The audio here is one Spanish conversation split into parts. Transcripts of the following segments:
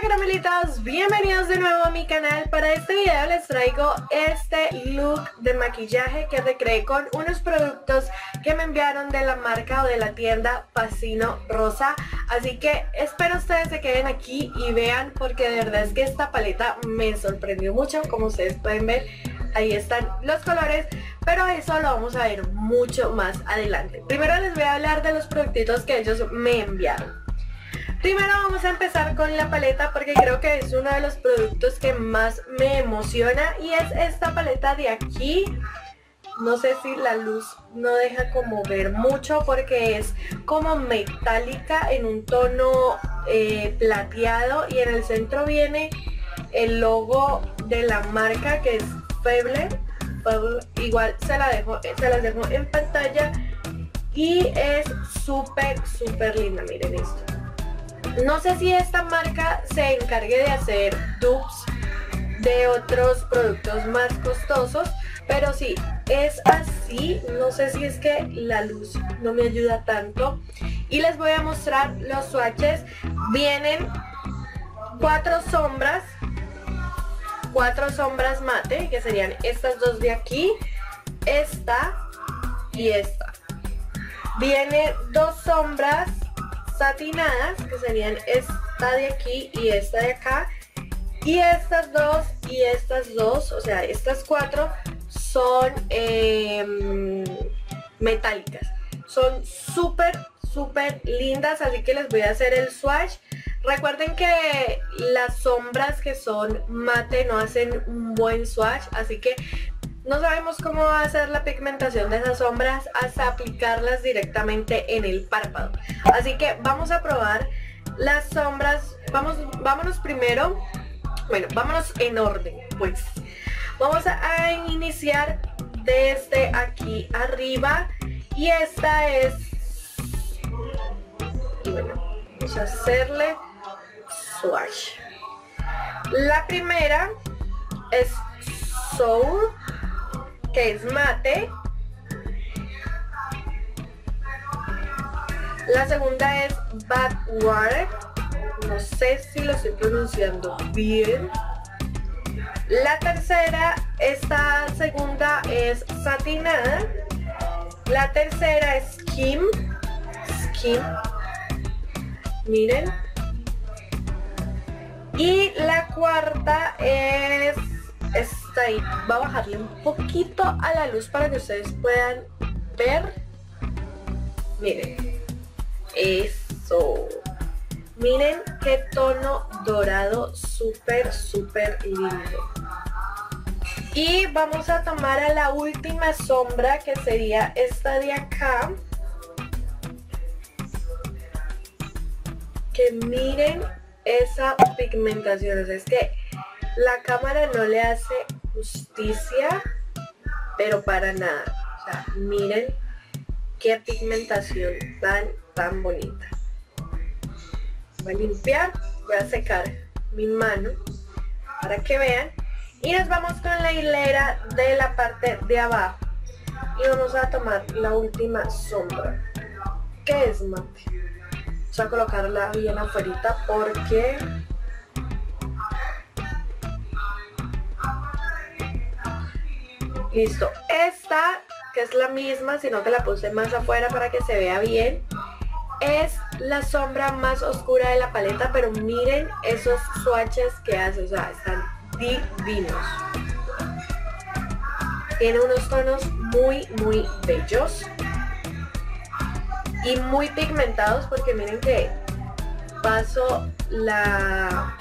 caramelitos, bienvenidos de nuevo a mi canal. Para este video les traigo este look de maquillaje que recreé con unos productos que me enviaron de la marca o de la tienda Pacino Rosa. Así que espero ustedes se queden aquí y vean porque de verdad es que esta paleta me sorprendió mucho. Como ustedes pueden ver, ahí están los colores. Pero eso lo vamos a ver mucho más adelante. Primero les voy a hablar de los productitos que ellos me enviaron. Primero vamos a empezar con la paleta porque creo que es uno de los productos que más me emociona y es esta paleta de aquí. No sé si la luz no deja como ver mucho porque es como metálica en un tono eh, plateado y en el centro viene el logo de la marca que es Feble. Igual se la dejo, se las dejo en pantalla y es súper súper linda, miren esto. No sé si esta marca se encargue de hacer dupes de otros productos más costosos, pero sí, es así. No sé si es que la luz no me ayuda tanto. Y les voy a mostrar los swatches. Vienen cuatro sombras, cuatro sombras mate, que serían estas dos de aquí, esta y esta. Viene dos sombras satinadas, que serían esta de aquí y esta de acá. Y estas dos y estas dos, o sea, estas cuatro son em, metálicas. Son súper, súper lindas, así que les voy a hacer el swatch. Recuerden que las sombras que son mate no hacen un buen swatch, así que no sabemos cómo va a ser la pigmentación de esas sombras hasta aplicarlas directamente en el párpado. Así que vamos a probar las sombras. Vamos, vámonos primero. Bueno, vámonos en orden, pues. Vamos a iniciar desde aquí arriba. Y esta es... Y bueno, vamos a hacerle swatch. La primera es Soul que es mate. La segunda es Badwater. No sé si lo estoy pronunciando bien. La tercera, esta segunda es satinada. La tercera es Skim. Skim. Miren. Y la cuarta es está ahí. Va a bajarle un poquito a la luz para que ustedes puedan ver. Miren. Eso. Miren qué tono dorado súper, súper lindo. Y vamos a tomar a la última sombra que sería esta de acá. Que miren esa pigmentación. es que la cámara no le hace justicia, pero para nada. O sea, miren qué pigmentación tan, tan bonita. Voy a limpiar, voy a secar mi mano para que vean. Y nos vamos con la hilera de la parte de abajo. Y vamos a tomar la última sombra. que es mate? Vamos a colocarla bien afuera porque Listo. Esta, que es la misma, sino que la puse más afuera para que se vea bien, es la sombra más oscura de la paleta, pero miren esos swatches que hace, o sea, están divinos. Tiene unos tonos muy, muy bellos y muy pigmentados porque miren que paso la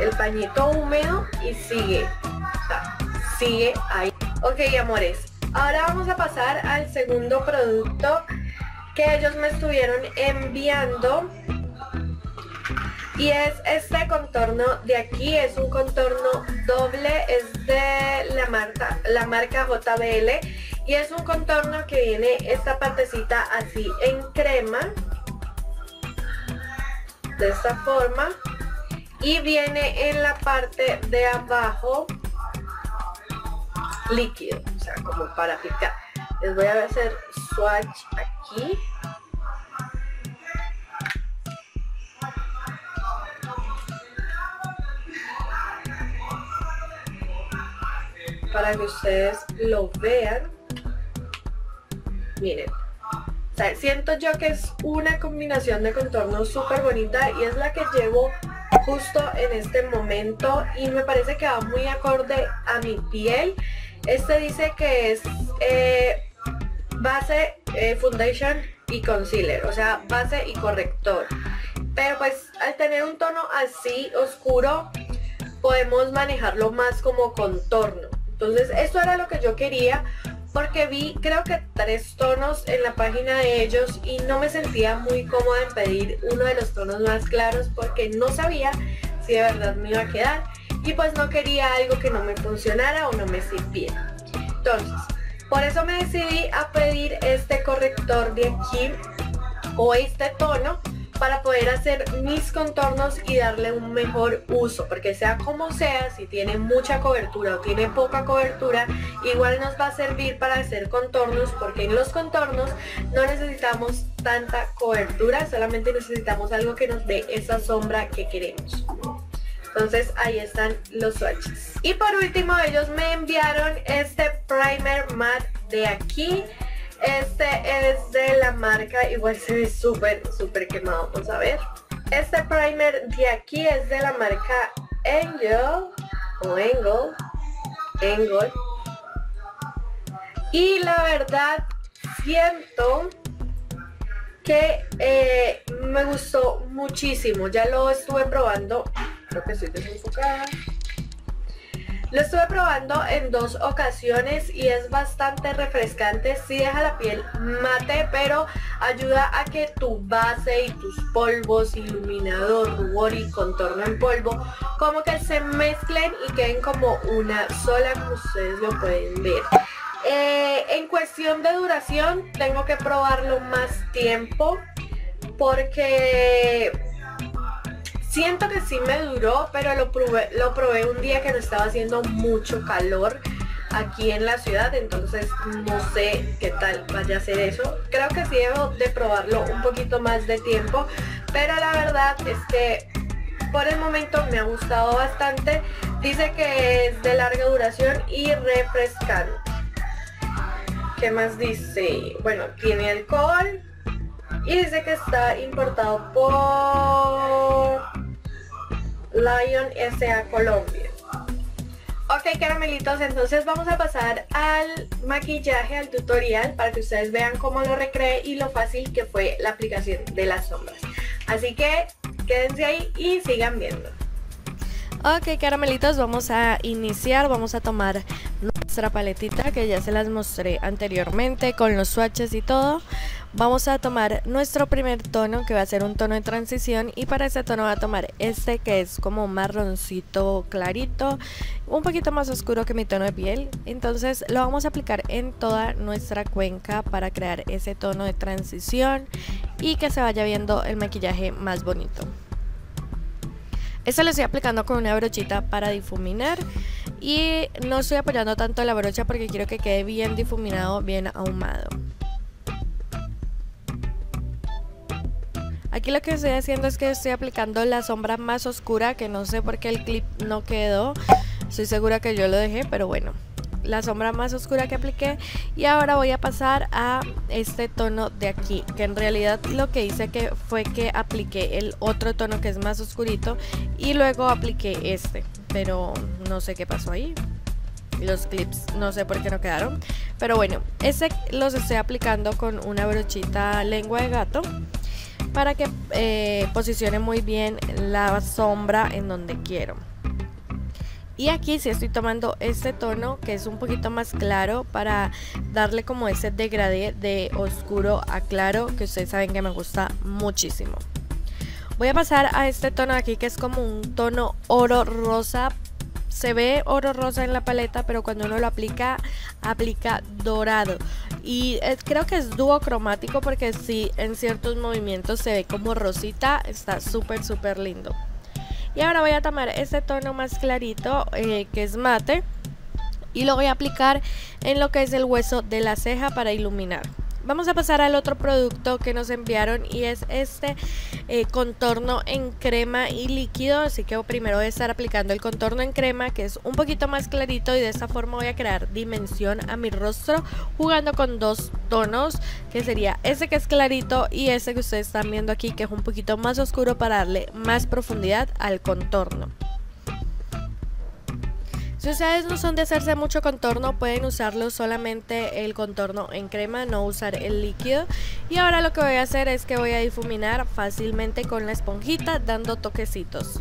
el pañito húmedo y sigue, o sea, sigue ahí Ok, amores, ahora vamos a pasar al segundo producto que ellos me estuvieron enviando. Y es este contorno de aquí, es un contorno doble, es de la marca, la marca JBL y es un contorno que viene esta partecita así en crema. De esta forma. Y viene en la parte de abajo líquido, o sea, como para aplicar. Les voy a hacer swatch aquí. Para que ustedes lo vean. Miren. Siento yo que es una combinación de contornos súper bonita y es la que llevo justo en este momento y me parece que va muy acorde a mi piel este dice que es eh, base, eh, foundation y concealer, o sea, base y corrector. Pero pues al tener un tono así oscuro, podemos manejarlo más como contorno. Entonces esto era lo que yo quería porque vi creo que tres tonos en la página de ellos y no me sentía muy cómoda en pedir uno de los tonos más claros porque no sabía si de verdad me iba a quedar y pues no quería algo que no me funcionara o no me sirviera. Entonces, por eso me decidí a pedir este corrector de aquí o este tono para poder hacer mis contornos y darle un mejor uso porque sea como sea si tiene mucha cobertura o tiene poca cobertura igual nos va a servir para hacer contornos porque en los contornos no necesitamos tanta cobertura solamente necesitamos algo que nos dé esa sombra que queremos entonces ahí están los swatches y por último ellos me enviaron este primer matte de aquí este es de la marca, igual se ve súper, súper quemado. Vamos a ver. Este primer de aquí es de la marca Angel o Angle. Angle. Y la verdad siento que eh, me gustó muchísimo. Ya lo estuve probando. Creo que estoy desenfocada. Lo estuve probando en dos ocasiones y es bastante refrescante. Sí deja la piel mate, pero ayuda a que tu base y tus polvos, iluminador, rubor y contorno en polvo, como que se mezclen y queden como una sola, como ustedes lo pueden ver. Eh, en cuestión de duración, tengo que probarlo más tiempo porque Siento que sí me duró, pero lo probé, un día que no estaba haciendo mucho calor aquí en la ciudad, entonces no sé qué tal vaya a ser eso. Creo que sí debo de probarlo un poquito más de tiempo, pero la verdad es que por el momento me ha gustado bastante. Dice que es de larga duración y refrescante. ¿Qué más dice? Bueno, tiene alcohol y dice que está importado por Lion S.A. Colombia. Ok caramelitos, entonces vamos a pasar al maquillaje, al tutorial para que ustedes vean cómo lo recreé y lo fácil que fue la aplicación de las sombras. Así que quédense ahí y sigan viendo. Ok caramelitos, vamos a iniciar, vamos a tomar nuestra paletita que ya se las mostré anteriormente con los swatches y todo Vamos a tomar nuestro primer tono que va a ser un tono de transición y para ese tono va a tomar este que es como marroncito clarito, un poquito más oscuro que mi tono de piel. Entonces lo vamos a aplicar en toda nuestra cuenca para crear ese tono de transición y que se vaya viendo el maquillaje más bonito. Este lo estoy aplicando con una brochita para difuminar y no estoy apoyando tanto la brocha porque quiero que quede bien difuminado, bien ahumado. Aquí lo que estoy haciendo es que estoy aplicando la sombra más oscura, que no sé por qué el clip no quedó. Estoy segura que yo lo dejé, pero bueno. La sombra más oscura que apliqué y ahora voy a pasar a este tono de aquí que en realidad lo que hice que fue que apliqué el otro tono que es más oscurito y luego apliqué este pero no sé qué pasó ahí los clips no sé por qué no quedaron pero bueno ese los estoy aplicando con una brochita lengua de gato para que eh, posicione muy bien la sombra en donde quiero. Y aquí sí estoy tomando este tono que es un poquito más claro para darle como ese degradé de oscuro a claro que ustedes saben que me gusta muchísimo. Voy a pasar a este tono aquí que es como un tono oro rosa se ve oro rosa en la paleta, pero cuando uno lo aplica, aplica dorado. Y eh, creo que es dúo cromático porque si en ciertos movimientos se ve como rosita, está súper, súper lindo. Y ahora voy a tomar este tono más clarito, eh, que es mate, y lo voy a aplicar en lo que es el hueso de la ceja para iluminar. Vamos a pasar al otro producto que nos enviaron y es este eh, contorno en crema y líquido. Así que primero voy a estar aplicando el contorno en crema que es un poquito más clarito y de esta forma voy a crear dimensión a mi rostro jugando con dos tonos que sería ese que es clarito y ese que ustedes están viendo aquí que es un poquito más oscuro para darle más profundidad al contorno. Si ustedes no son de hacerse mucho contorno, pueden usarlo solamente el contorno en crema, no usar el líquido. Y ahora lo que voy a hacer es que voy a difuminar fácilmente con la esponjita dando toquecitos.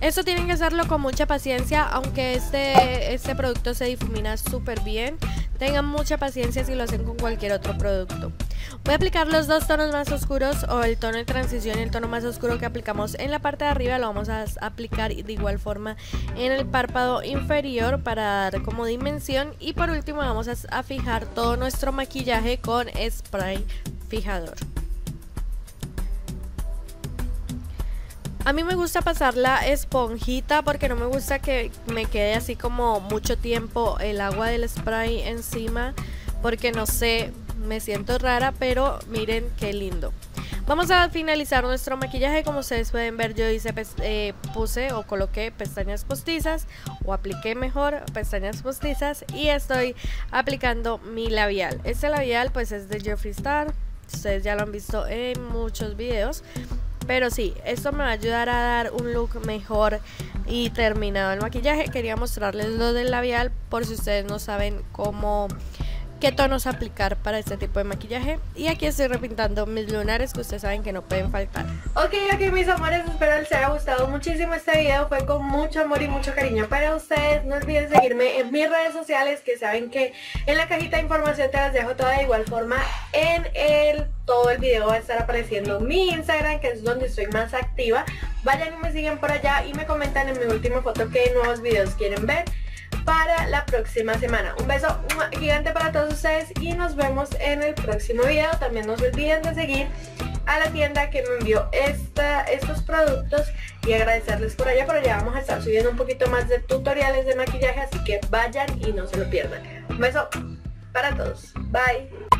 Esto tienen que hacerlo con mucha paciencia, aunque este, este producto se difumina súper bien. Tengan mucha paciencia si lo hacen con cualquier otro producto. Voy a aplicar los dos tonos más oscuros o el tono de transición y el tono más oscuro que aplicamos en la parte de arriba lo vamos a aplicar de igual forma en el párpado inferior para dar como dimensión y por último vamos a fijar todo nuestro maquillaje con spray fijador. A mí me gusta pasar la esponjita porque no me gusta que me quede así como mucho tiempo el agua del spray encima porque no sé, me siento rara, pero miren qué lindo. Vamos a finalizar nuestro maquillaje, como ustedes pueden ver yo hice eh, puse o coloqué pestañas postizas o apliqué mejor pestañas postizas y estoy aplicando mi labial. Este labial pues es de Jeffree Star, ustedes ya lo han visto en muchos videos pero sí, esto me va a ayudar a dar un look mejor y terminado el maquillaje. Quería mostrarles lo del labial por si ustedes no saben cómo qué tonos aplicar para este tipo de maquillaje. Y aquí estoy repintando mis lunares que ustedes saben que no pueden faltar. Ok ok mis amores espero les haya gustado muchísimo este video. Fue con mucho amor y mucho cariño para ustedes. No olviden seguirme en mis redes sociales que saben que en la cajita de información te las dejo todas de igual forma en el todo el video va a estar apareciendo mi Instagram que es donde estoy más activa vayan y me siguen por allá y me comentan en mi última foto qué nuevos videos quieren ver para la próxima semana. Un beso gigante para todos ustedes y nos vemos en el próximo video. También no se olviden de seguir a la tienda que me envió esta, estos productos y agradecerles por allá, por allá vamos a estar subiendo un poquito más de tutoriales de maquillaje, así que vayan y no se lo pierdan. Un beso para todos. Bye.